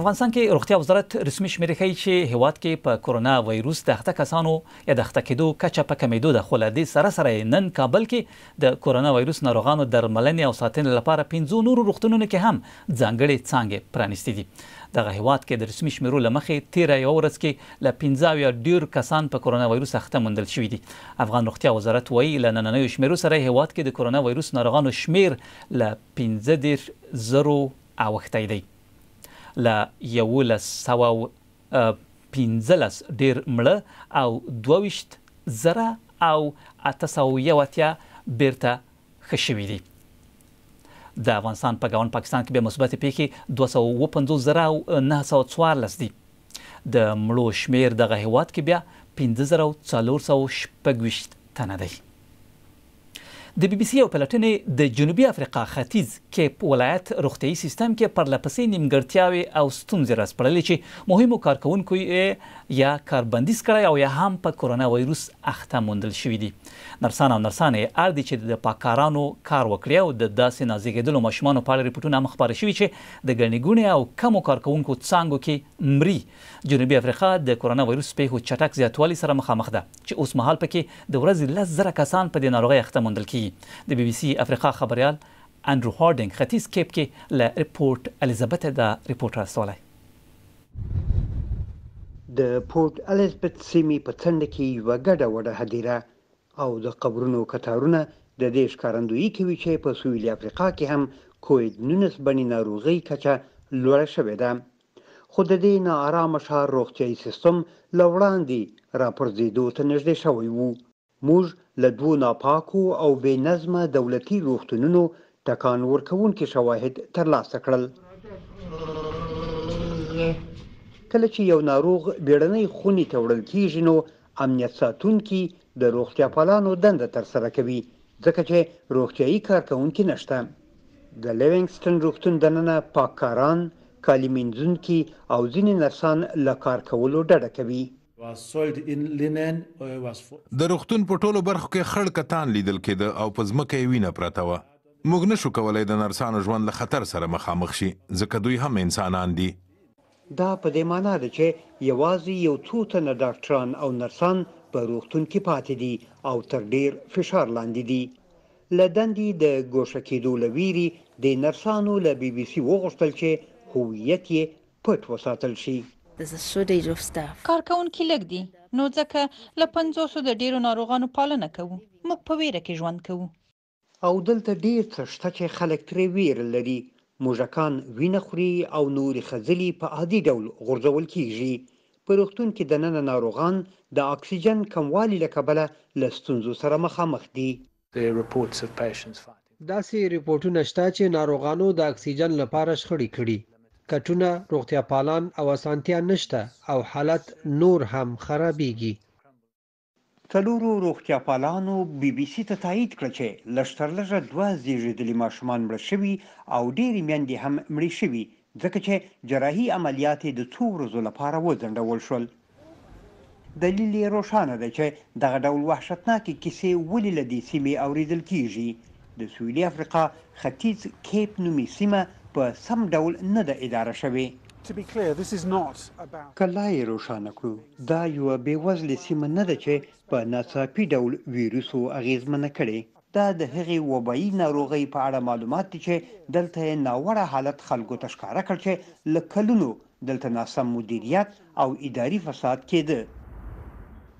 افغانستان کې روغتیا وزارت رسمي شمېرې ښيي چې هېواد کې په کرونا ویروس د اخته کسانو یا د اخته کېدو کچه په کمېدو ده خو له دې سره سره یې نن کابل کې د کرونا ویروس ناروغانو درملنې او ساتنې لپاره پنځو نورو روغتونونو کې هم ځانګړې څانګې پرانیستې دي. دغه هېواد کې د رسمي شمېرو له مخې تېره یوه ورځ کې له پنځه اویا ډېر کسان په کرونا ویروس اخته موندل شوي دي. افغان روغتیا وزارت وایي له نننیو شمېرو سره هېواد کې د کرونا ویروس ناروغانو شمېر له پنځه دېرش زرو اوښتی دی. له یوولس سوه او پنځلس ډېر مړه او دوه ویشت زره او اته سوه او یو اتیا بېرته ښه شوي دي. د افغانستان په ګاونډ پاکستان کې بیا مثبتې پېښې دوه سوه او پنځوس زره او نهه سوه او څوارلس دي. د مړو شمېر دغه هېواد کې بیا پنځه زره او څلور سوه او شپږ ویشت تنه دی. د بي بي سي یو پلټنې د جنوبي افریقا ختیځ کیپ ولایت روغتیايي سیستم کې پرله پسې نیمګړتیاوې او ستونزې راسپړلې چې مهمو کارکوونکو یې یا کار بندیز کړی او یا هم په کرونا ویروس اخته موندل شوي دي. نرسان او نرسانې یې اړ دي چې د پاکارانو کار وکړي او د داسې نازېږېدلو ماشومانو په اړه رپوټونه هم خپاره شوي چې د ګڼې ګوڼې او کمو کارکوونکو څانګو کې مري. جنوبي افریقا د کرونا ویروس پېښو چټک زیاتوالي سره مخامخ ده. چې اوسمهال پکې د ورځې لس زره کسان په دې ناروغۍ اخته موندل کېږي. د بي بي سي افریقا خبریال انډرو هارډینګ ختیځ کیپ کې له پورټ الیزابته دا رپوټ رااستولی. د پورټ الیزبت سیمې په څنډه کې یوه ګډه وډه هدیره او د قبرونو کتارونه د دې ښکارندویي کوي چې په سویلي افریقا کې هم کوید نونس بڼې ناروغۍ کچه لوړه شوې ده. خو د دې نا ارامه ښار روغتیايي سیستم له وړاندې راپرځېدو ته نږدې شوی و. موږ له دوو ناپاکو او بې نظمه دولتي روغتونونو ټکان ورکوونکي شواهد ترلاسه کړل. کله چې یو ناروغ بېړنۍ خونې ته وړل کېږي، نو امنیت ساتونکي د روغتیاپالانو دنده ترسره کوي، ځکه چې روغتیايي کارکوونکي نشته. د لیوېنګسټن روغتون دننه پاککاران کالي مینځونکي او ځینې نرسان له کار کولو ډډه کوي. د روغتون په ټولو برخو کې خړ کتان لیدل کېده او په ځمکه یې وینه پرته وه. موږ نه شو کولای د نرسانو ژوند له خطر سره مخامخ شي، ځکه دوی هم انسانان دي. دا په دې مانا ده چې یوازې یو څو تنه ډاکټران او نرسان په روغتون کې پاتې دي او تر ډېر فشار لاندې دي. له دندې د ګوښه کېدو له وېرې دې نرسانو له بي بي سي وغوښتل چې هویت یې پټ وساتل شي. کارکوونکي لږ دي، نو ځکه له پنځوسو د ډېرو ناروغانو پالنه کوو. موږ په وېره کې ژوند کوو. او دلته ډېر څه شته چې خلک ترې وېره لري، موږکان وینه خوري او نوري خځلي په عادي ډول غورځول کیږي. په روغتون کې دننه ناروغان د اکسیجن کموالي له کبله له ستونزو سره مخامخ دي. داسې رپوټونه شته چې ناروغانو د اکسیجن لپاره شخړي کړي، کټونه، روغتیاپالان او اسانتیا نشته او حالت نور هم خرابیږي. څلورو روغتیاپالانو بي بي سي ته تایید کړه چې لږترلږه دوه زېږېدلي ماشومان مړه شوي او ډېرې میندې هم مړې شوي ځکه چې جراحي عملیات یې د څو ورځو لپاره وځنډول شول. دلیل یې روښانه دی چې دغه ډول وحشتناکې کیسې ولې له دې سیمې اورېدل کېږي، د سویلي افریقا ختیځ کیپ نومي سیمه په سم ډول نه ده اداره شوې. که لا یې روښانه کړو، دا یوه بې وزلې سیمه نه ده چې په ناڅاپي ډول ویروسو اغېزمنه کړې. دا د هغې وبايي ناروغۍ په اړه معلومات دي چې دلته یې ناوړه حالت خلکو ته ښکاره کړ چې له کلونو دلته ناسم مدیریت او اداري فساد کېده.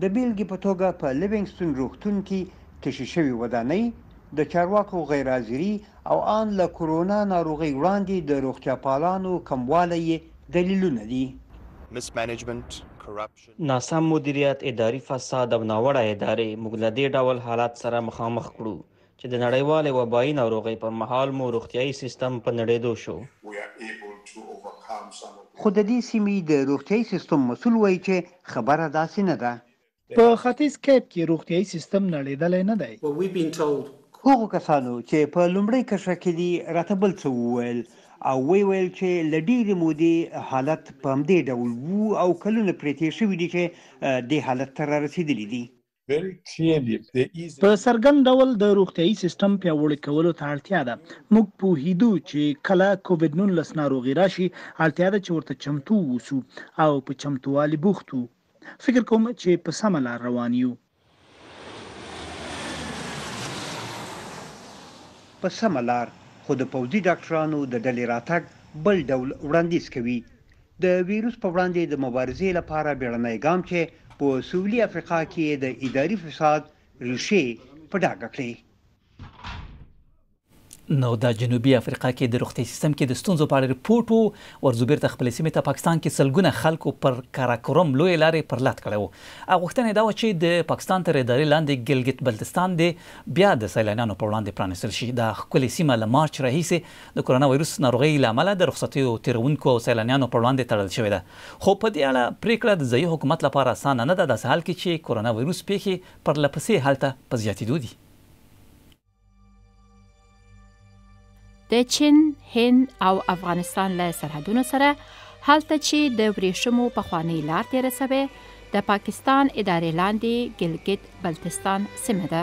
د بېلګې په توګه په لیوینګستون روغتون کې تشې شوې ودانۍ، د چارواکو غیرحاضري او ان له کرونا ناروغۍ وړاندې د روغتیاپالانو کموالی یې دلیلونه دي. ناسم مدیریت، اداري فساد او ناوړه ادارې موږ له دې ډول حالت سره مخامخ کړو. چې د نړیوالې وبايي ناروغۍ پر مهال مو روغتیايي سیستم په نړېدو شو. خو د دې سیمې د روغتیايي سیستم مسول وايي چې خبره داسې نه ده. په ختیځ کیپ کې روغتیايي سیستم نړېدلی نه دی. هغو کسانو چې په لومړۍ کرښه کې دي راته بل څه وویل او ویې ویل چې له ډېرې مودې حالت په همدې ډول وو او کلونه پرې تېر شوي دي چې دې حالت ته رارسېدلي دي. په څرګند ډول د روغتیايي سیستم پیاوړي کولو ته اړتیا ده. موږ پوهیدو چې کله کووید نولس ناروغي راشي، اړتیا ده چې ورته چمتو اوسو او په چمتووالي بوخت وو. فکر کوم چې په سمه لار روان یو. په سمه لار، خو د پوځي ډاکټرانو د ډلې راتګ بل ډول وړاندیز کوي. د ویروس په وړاندې د مبارزې لپاره بیړنی ګام چې په سویلي افریقا کې یې د اداري فساد ریښې په ډاګه کړې. نو د جنوبي افریقا کې د روغتیايي سیستم کې د ستونزو په اړه رپوټ و، ورځوبیرته خپلې سیمې ته پاکستان کې سلګونه خلکو پر کاراکورم لویې لارې پر لت کړی و او غوښتنه یې دا وه چې د پاکستان تر ادارې لاندې ګلګت بلتستان دې بیا د سیلانیانو پر وړاندې پرانیستل شي. دا ښکلې سیمه له مارچ راهیسې د کرونا ویروس ناروغۍ له امله د رخصتیو تېروونکو او سیلانیانو پر وړاندې تړل شوې ده، خو په دې اړه پرېکړه د ځايي حکومت لپاره اسانه نه ده، داسې حال کې چې کرونا ویروس پېښې پر له پسې هلته په زیاتېدو دي. د چین، هند او افغانستان له سرحدونو سره هلته چې د ورېښمو پخوانۍ لار تېره شوې، د پاکستان ادارې لاندې ګلګت بلتستان سیمه ده.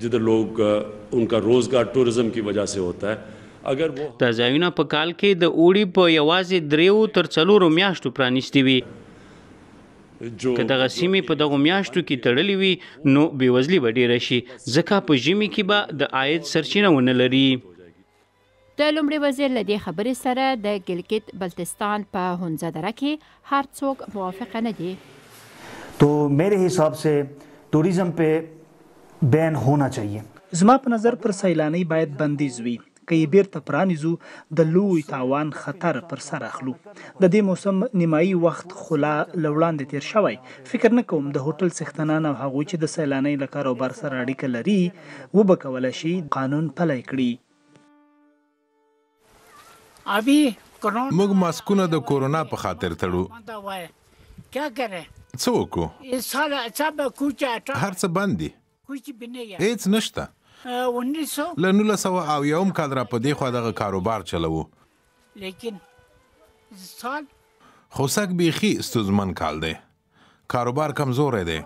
جدر لوګ ان کا روزګار ټوریزم کی وجه سې هوتا هې اګر وو. دا ځایونه په کال کې د اوړي په یوازې درېیو تر څلورو میاشتو پرانیستي وي. که دغه سیمې په دغو میاشتو کې تړلې وي، نو بېوزلي به ډېره شي، ځکه په ژمي کې به د عاید سرچینه ونه لري. د لومړي وزیر له دې خبرې سره د ګلګت بلتستان په هونزه دره کې هر څوک موافقه نه دي. تو میرې حساب سې ټوریزم پې بین هونا چاهیې. زما په نظر پر سیلانۍ باید بندیز وي، که یې بیرته پرانیزو د لوی تاوان خطر پر سر اخلو. د دې موسم نیمایي وخت خلا له وړاندې تیر شوی، فکر نه کوم د هوټل څښتنان او هغوی چې د سیلانۍ له کاروبار سره اړیکه لري وبه کولای شي قانون پلی کړي. موږ ماسکونه د کورونا په خاطر تړو. څه وکړو؟ هر څه بند دي. هېڅ نشته. له نولس سوه او یوم کال را په دې خوا دغه کاروبار چلوو. خو سږ بیخي ستونزمن کال دی. کاروبار کمزوری دی.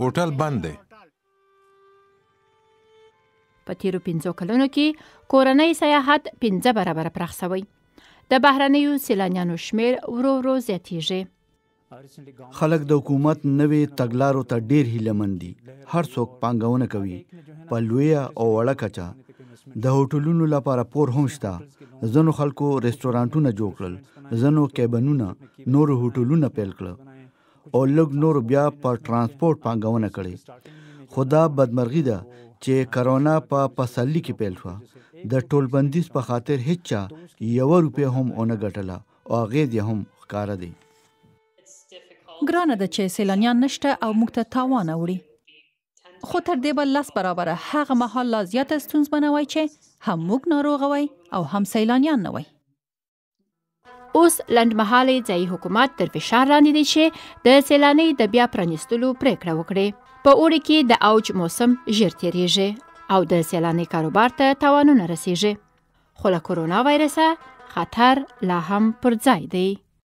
هوټل بند دی. په تیرو پنځو کلونو کې کورنۍ سیاحت پنځه برابره پراخ شوی د بهرنیو سیلانیانو شمیر ورو ورو زیاتیږي خلک د حکومت نوې تګلارو ته ډیر هیله مند دي هر څوک پانګونه کوي په لوی او وړه کچه د هوټلونو لپاره پور هم شته ځنو خلکو رستورانتونه جوړ کړل ځنو کیبنونه نور هوټلونه پیل کړل او لږ نور بیا پر ترانسپورت پانګونه کړې خو دا بدمرغي ده چې کرونا په پسرلي کې پیل شوه د ټولبندیز په خاطر هیچا یو روپې هم ونه ګټله او اغیز یې هم ښکاره دی ګرانه ده چې سیلانیان نشته او موږ ته تاوان اوړي خو تر دې به لس برابره هغه مهال لا زیاته ستونزمنه وای چې هم موږ ناروغه وای او هم سیلانیان نه وای اوس لنډمهالی ځایي حکومت تر فشار لاندې دی چې د سیلانۍ د بیا پرانیستلو پریکړه وکړي په اوړي کې د اوج موسم ژر تیریږي او د سیلانۍ کاروبار ته تاوانونه رسیږي خو له کرونا وایرسه خطر لا هم پر ځای دی